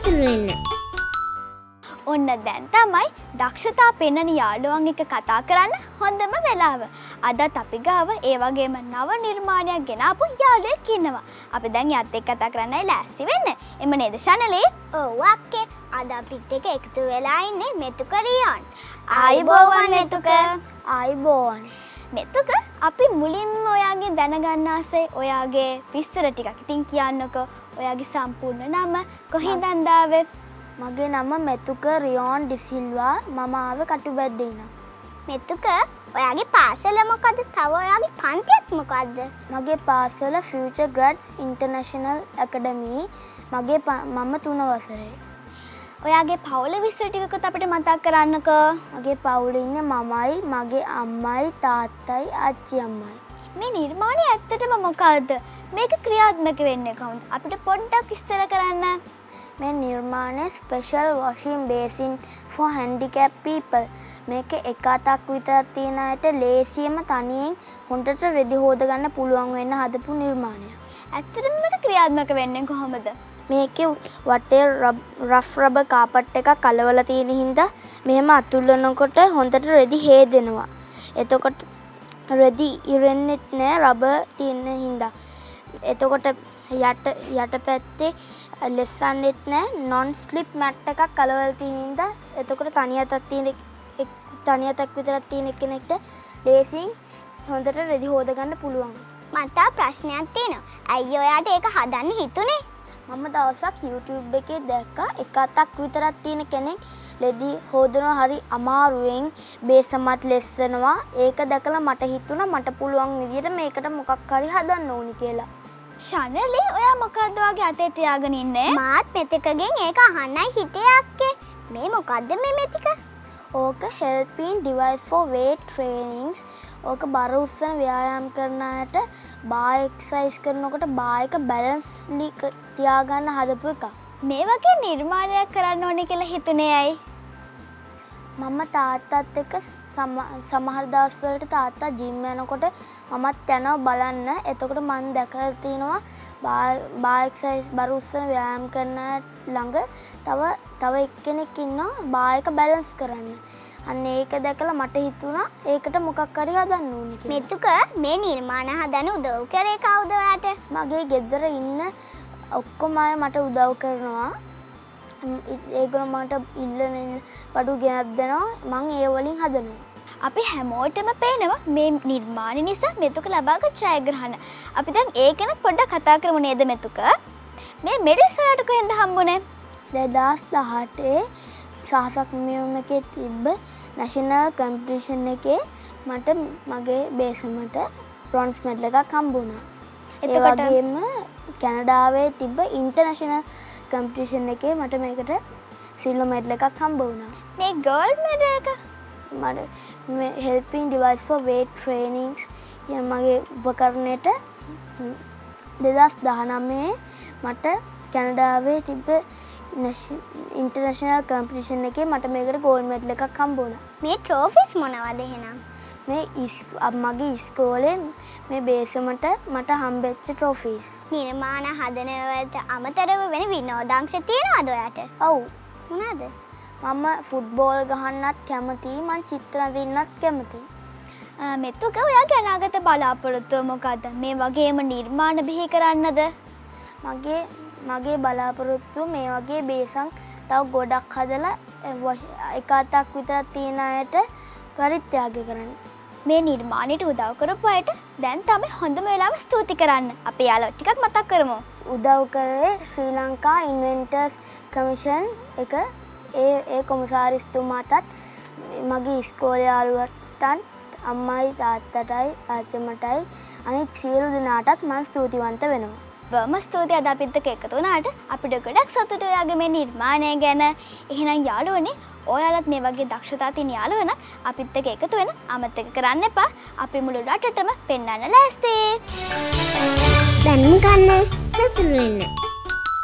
සතුරු වෙන්න. ඔන්න දැන් තමයි දක්ෂතා පෙන්නන යාළුවන් එක කතා කරන්න හොඳම වෙලාව. අදත් අපි ගාව ඒ වගේම නව නිර්මාණයක් ගෙනාපු යාළුවෙක් ඉන්නවා. අපි දැන් යත් එක්ක කතා කරන්නයි ලෑස්ති වෙන්න. එම නේද ශනලේ? ඔව් අක්කේ අද අපිත් එක එකතු වෙලා ඉන්නේ මෙතුක රියෝන්. ආයුබෝවන් මෙතුක. ආයිබෝවන්. මෙතුක අපි මුලින්ම ඔයාගේ දැනගන්න ආසයි ඔයාගේ විස්තර ටිකක්. ඉතින් කියන්නකෝ ඔයාගේ සම්පූර්ණ නම කොහින්දන් දාවේ? මගේ නම මෙතුක රියෝන් ඩිසිල්වා මම ආවේ කටුබැද්දේ ඉඳන්. මෙතුක ඔයාගේ පාසල මොකද? තව ඔයාගේ පන්තියත් මොකද්ද? මගේ පාසල ෆියුචර් ග්‍රැඩ්ස් ඉන්ටර්නැෂනල් ඇකඩමී මගේ මම තුන වසරේ. ඔයාගේ පවුල විස්තර ටිකකුත් අපිට මතක් කරන්නකෝ. මගේ පවුලේ ඉන්නේ මමයි, මගේ අම්මයි, තාත්තයි, ආච්චි අම්මයි. මේ නිර්මාණය ඇත්තටම මොකක්ද? මේක ක්‍රියාත්මක වෙන්නේ කොහොමද? අපිට පොඩ්ඩක් විස්තර කරන්න. මේ නිර්මාණය special washing basin for handicap people මේක එක අතක් විතරක් තියෙන අයට ලේසියම තනියෙන් හොඳට රෙදි හෝදගන්න පුළුවන් වෙන්න හදපු නිර්මාණයක්. ඇත්තටම මේක ක්‍රියාත්මක වෙන්නේ කොහොමද? මේකේ වටේ රෆ් රබ කාපට් එකක් කලවල තියෙන හින්දා මෙහෙම අතුල්ලනකොට හොඳට රෙදි හේදෙනවා. එතකොට රෙදි ඉරෙන්නෙත් නෑ රබ තියෙන හින්දා. එතකොට යට යට පැත්තේ ලෙස්සන්නෙත් නෑ නොන් ස්ලිප් මැට් එකක් කලවල තියෙන හින්දා එතකොට තනි අතක් තියෙන එක්- තනි අතක් විතරක් තියෙන කෙනෙක්ට ලේසියෙන් හොඳට රෙදි හොදගන්න පුළුවන්. මට ප්‍රශ්නයක් තියෙනවා. ඇයි ඔයාට ඒක හදන්න හිතුනේ? මම දවසක් YouTube එකේ දැක්කා එක අතක් විතරක් තියෙන කෙනෙක් ලෙදි හොදනවා හරි අමාරුවෙන් බේසමත් ලෙස්සනවා ඒක දැකලා මට හිතුණා මට පුළුවන් විදිහට මේකට මොකක් හරි හදන්න ඕනි කියලා. ශනලේ ඔයා මොකද්ද වගේ අතේ තියාගෙන ඉන්නේ? මාත් මෙතකගෙන් ඒක අහන්නයි හිතේ අක්කේ. මේ මොකද්ද මේ මෙතික? ඕක helping device for weight trainings. ඕක බර උස්සන ව්‍යායාම් කරන අයට බා එක්සයිස් කරනකොට බා එක බැලන්ස් තියාගන්න හදපු එකක්. මේ වගේ නිර්මාණයක් කරන්න ඕනේ කියලා හිතුනේ ඇයි? මම තාත්තත් එක්ක සම- සමහර දවස්වලට තාත්තා ජිම් යනකොට මමත් යනවා බලන්න. එතකොට මම දැකලා තියෙනවා බා එක්සයිස් බර උස්සන ව්‍යායාම් කරන ළඟ තව තව එක්කෙනෙක් ඉන්නවා බා එක බැලන්ස් කරන්න. අන්න ඒක දැකලා මට හිතුණා ඒකට මොකක් හරි හදන්න ඕනේ කියලා. මෙතුක මේ නිර්මාණ හදන්න උදව් කරේ කවුද ඔයාට? මගේ ගෙදර ඉන්න ඔක්කොම අය මට උදව් කරනවා. ඒගොල්ලෝ මට ඉල්ලන බඩු ගෙනත් දෙනවා. මං ඒ වලින් හදනවා. අපි හැමෝටම පේනවා මේ නිර්මාණ නිසා මෙතුක ලබාගත් ජයග්‍රහණ. අපි දැන් ඒ ගැන පොඩ්ඩක් කතා කරමු නේද මෙතුක? මේ මෙඩල්ස් ඔයාට කොහෙන්ද හම්බුනේ? දෙදස් දහටේ සහසක් මියුම් එකේ තිබ්බ නැශනල් කම්පිටිෂන් එකේ මට මගේ බේසමට ප්‍රොන්ස් මෙඩ්ල එකක් හම්බුණා. එතකොට? එතකොටම කැනඩාවේ තිබ්බ ඉන්ටර්නශනල් කම්පිටිෂන් එකේ මට මේකට සිල්ල මෙඩ්ල එකක් හම්බ වුණා. මේ ගෝල්ඩ් මෙඩල් එක මට හෙල්පින් ඩිවයිස් weight trainings කියන මගේ උපකරණයට දෙදස් දහනමේ මට කැනඩාවේ තිබ්බ ඉන්ටර්නශනල් කම්පිටිෂන් එකේ මට මේකට ගෝල් මෙඩ්ල එකක් හම්බුණ මේ ට්‍රෝෆිස් මොනවද එහෙනම්? මේ මගේ ඉස්කෝලේ මේ බේසමට මට හම්බෙච්ච ට්‍රොෆිස් නිර්මාණ හදනවට අමතරව වෙන විනෝදාංශ තියෙනවද ඔයාට? ඔව් මොනවාද? මම ෆුට්බෝල් ගහන්නත් කැමති මං චිත්‍ර දින්නත් කැමති ආ, මෙතුක ඔයාගේ අනාගත බලාපොරොත්තුව මොකද්ද? මේ වගේම නිර්මාණ බිහි කරන්නද? මගේ මගේ බලාපොරොත්තු මේ වගේ බේසං තව ගොඩක් හදලා එක අතක් විතරක් තියෙන අයට පරිත්‍යාග කරන්න. මේ නිර්මාණයට උදව් කරපු අයට දැන් තමයි හොඳම වෙලාව ස්තුති කරන්න. අපි යාළුවෝ ටිකක් මතක් කරමු. උදව් කරේ ශ්‍රී ලංකා ඉන්වෙන්ටර්ස් කමිෂන් එක ඒ ඒ කොමසාරිස්තුමාටත් මගේ ඉස්කෝල යාළුවටත් අම්මයි තාත්තටයි ආච්චමටයි අනිත් සියලු දෙනාටත් මං ස්තුතිවන්ත වෙනවා. බොහොම ස්තුතියි අද අපිත් එක්ක එකතු වුණාට අපිට ගොඩක් සතුටුයි ඔයාගේ මේ නිර්මාණය ගැන. එහෙනම් යාළුවනේ ඔයාලත් මේ වගේ දක්ෂතා තියෙන යාළුවෝ නම් අපිත් එක්ක එකතු වෙන අමතක කරන්න එපා. අපි මුළු රටටම පෙන්වන්න ලෑස්ති. දැනුම් ගන්න සතුරු වෙන්න.